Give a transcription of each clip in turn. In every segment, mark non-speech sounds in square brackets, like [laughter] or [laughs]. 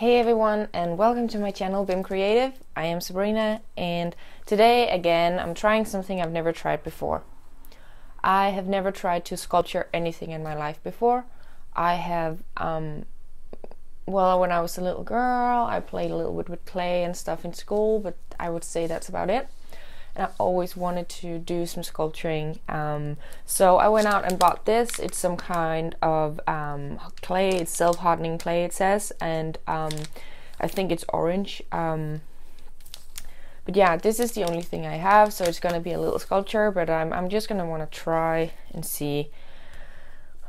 Hey everyone, and welcome to my channel BIM Creative. I am Sabrina, and today again I'm trying something I've never tried before. I have never tried to sculpture anything in my life before. I have, um, well, when I was a little girl, I played a little bit with clay and stuff in school, but I would say that's about it and I always wanted to do some sculpturing. Um, so I went out and bought this. It's some kind of um, clay. It's self-hardening clay, it says, and um, I think it's orange. Um, but yeah, this is the only thing I have, so it's gonna be a little sculpture. But I'm I'm just gonna want to try and see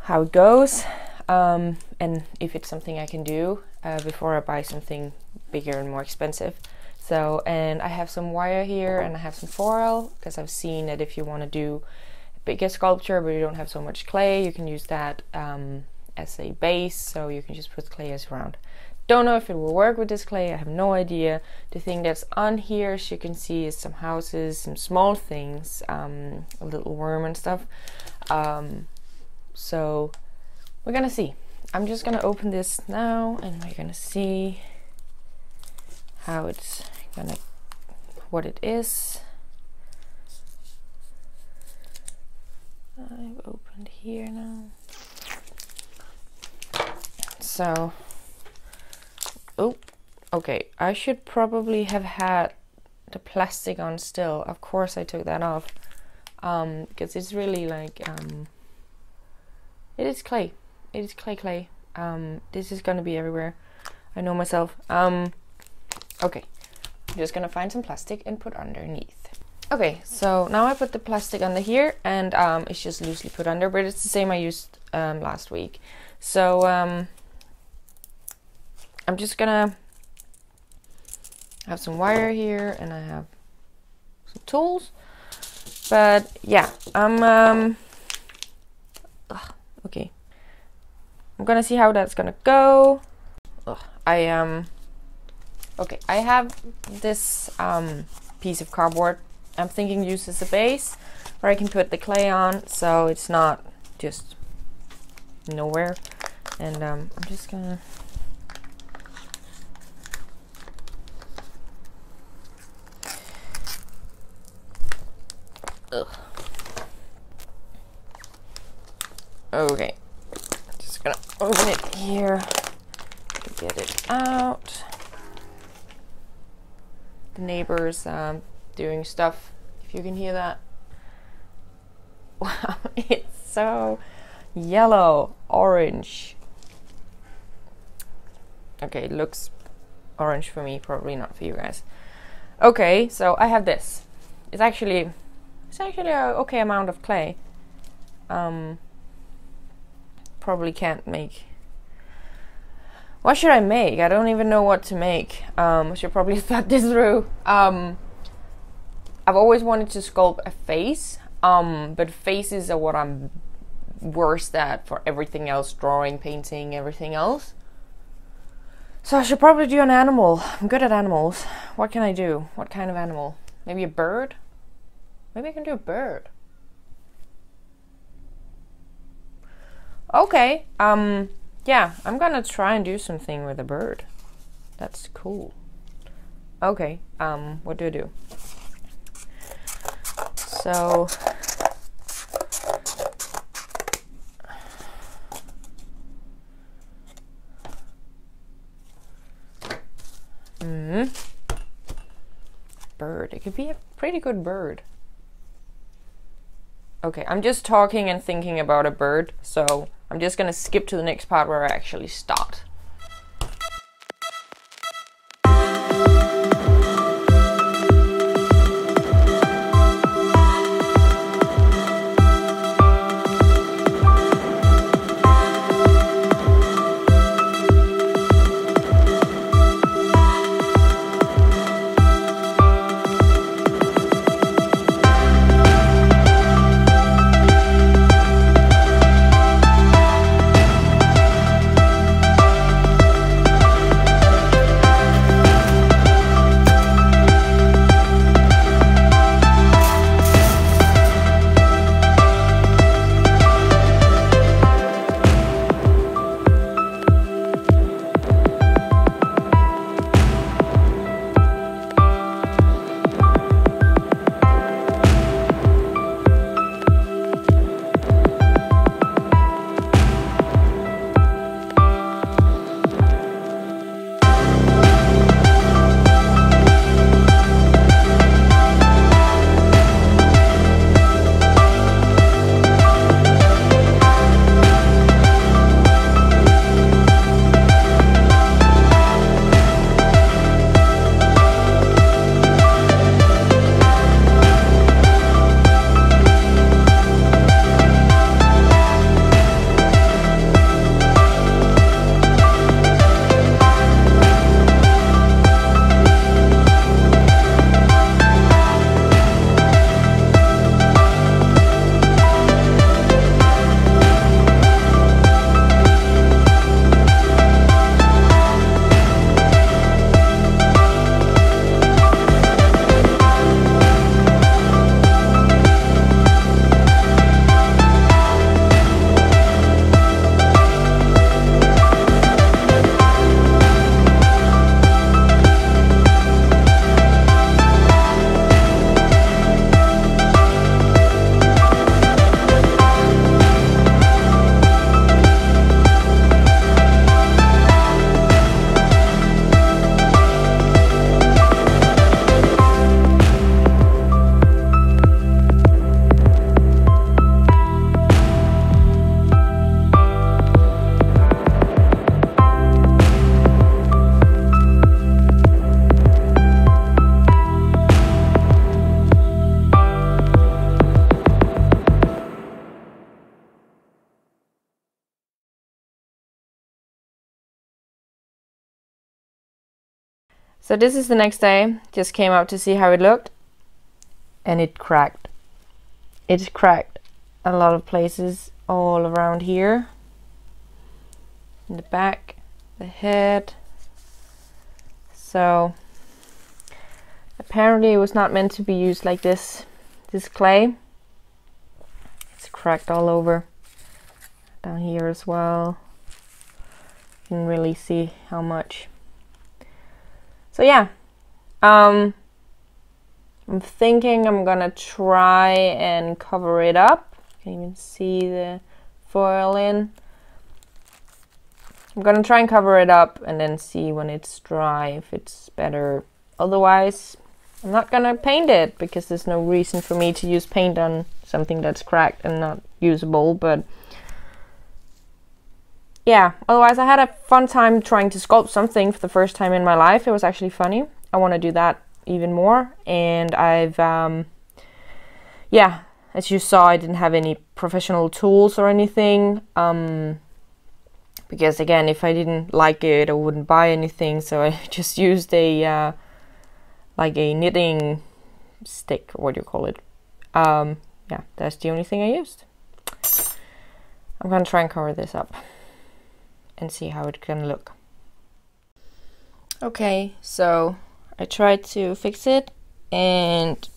how it goes, um, and if it's something I can do uh, before I buy something bigger and more expensive. So, and I have some wire here and I have some foil because I've seen that if you want to do a bigger sculpture but you don't have so much clay, you can use that um, as a base. So you can just put clay as around. Don't know if it will work with this clay, I have no idea. The thing that's on here, as you can see, is some houses, some small things, um, a little worm and stuff. Um, so we're gonna see. I'm just gonna open this now and we're gonna see how it's gonna what it is. I've opened here now. So oh okay. I should probably have had the plastic on still. Of course I took that off um because it's really like um it is clay. It is clay clay. Um this is gonna be everywhere. I know myself. Um Okay, I'm just gonna find some plastic and put underneath. Okay, so now I put the plastic under here and um, it's just loosely put under, but it's the same I used um, last week. So um, I'm just gonna have some wire here and I have some tools. But yeah, I'm um, ugh, okay. I'm gonna see how that's gonna go. Ugh, I um Okay, I have this um, piece of cardboard. I'm thinking use as a base where I can put the clay on so it's not just nowhere. And um, I'm just gonna Ugh. Okay, just gonna open it here, get it out neighbors um, doing stuff. If you can hear that. [laughs] Wow, it's so yellow, orange. Okay, it looks orange for me, probably not for you guys. Okay, so I have this. It's actually it's actually a okay amount of clay. Um, probably can't make what should I make? I don't even know what to make. Um, I should probably [laughs] thought this through. Um, I've always wanted to sculpt a face, um, but faces are what I'm worst at for everything else drawing, painting, everything else. So I should probably do an animal. I'm good at animals. What can I do? What kind of animal? Maybe a bird? Maybe I can do a bird. Okay. Um yeah, I'm gonna try and do something with a bird. That's cool. Okay, um, what do I do? So, hmm, bird. It could be a pretty good bird. Okay, I'm just talking and thinking about a bird, so I'm just gonna skip to the next part where I actually start. So this is the next day. Just came out to see how it looked. And it cracked. It's cracked a lot of places all around here. In the back, the head. So apparently it was not meant to be used like this. This clay. It's cracked all over. Down here as well. You can really see how much. So yeah, um, I'm thinking I'm gonna try and cover it up. You can even see the foil in. I'm gonna try and cover it up and then see when it's dry if it's better. Otherwise, I'm not gonna paint it because there's no reason for me to use paint on something that's cracked and not usable. But yeah, otherwise I had a fun time trying to sculpt something for the first time in my life. It was actually funny. I want to do that even more. And I've, um, yeah, as you saw, I didn't have any professional tools or anything. Um, because again, if I didn't like it, I wouldn't buy anything. So I [laughs] just used a, uh, like a knitting stick, or what do you call it? Um, yeah, that's the only thing I used. I'm gonna try and cover this up and see how it can look. Okay, so I tried to fix it and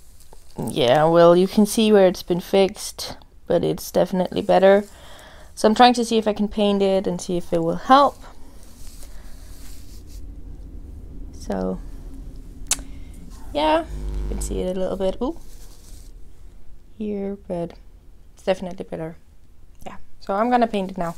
yeah, well, you can see where it's been fixed, but it's definitely better. So I'm trying to see if I can paint it and see if it will help. So, yeah, you can see it a little bit ooh, here, but it's definitely better. Yeah, so I'm gonna paint it now.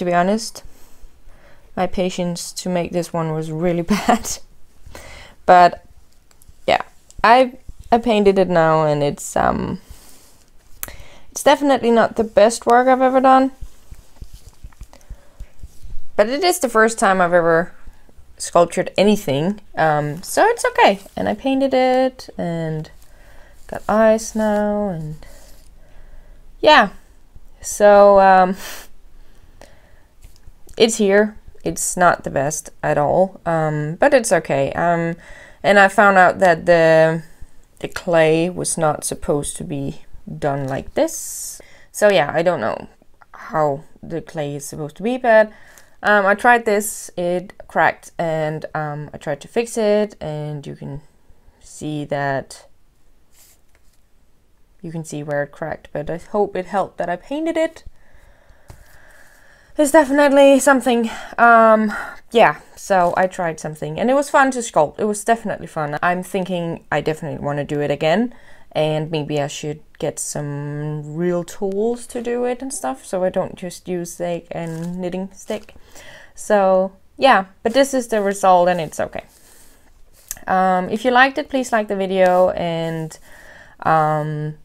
To be honest. My patience to make this one was really [laughs] bad. but yeah, I I painted it now and it's um it's definitely not the best work I've ever done. But it is the first time I've ever sculptured anything. Um, so it's okay. And I painted it and got eyes now and yeah. So um [laughs] it's here. It's not the best at all, um, but it's okay. Um, and I found out that the the clay was not supposed to be done like this. So yeah, I don't know how the clay is supposed to be, but um, I tried this, it cracked, and um, I tried to fix it, and you can see that you can see where it cracked, but I hope it helped that I painted it. It's definitely something, um, yeah, so I tried something and it was fun to sculpt. It was definitely fun. I'm thinking I definitely want to do it again and maybe I should get some real tools to do it and stuff so I don't just use like a knitting stick. So yeah, but this is the result and it's okay. Um, if you liked it, please like the video and um,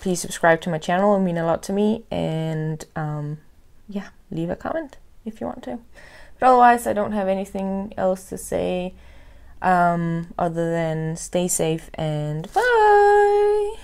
please subscribe to my channel. It mean a lot to me. And um, yeah, leave a comment if you want to. But otherwise, I don't have anything else to say um, other than stay safe and bye.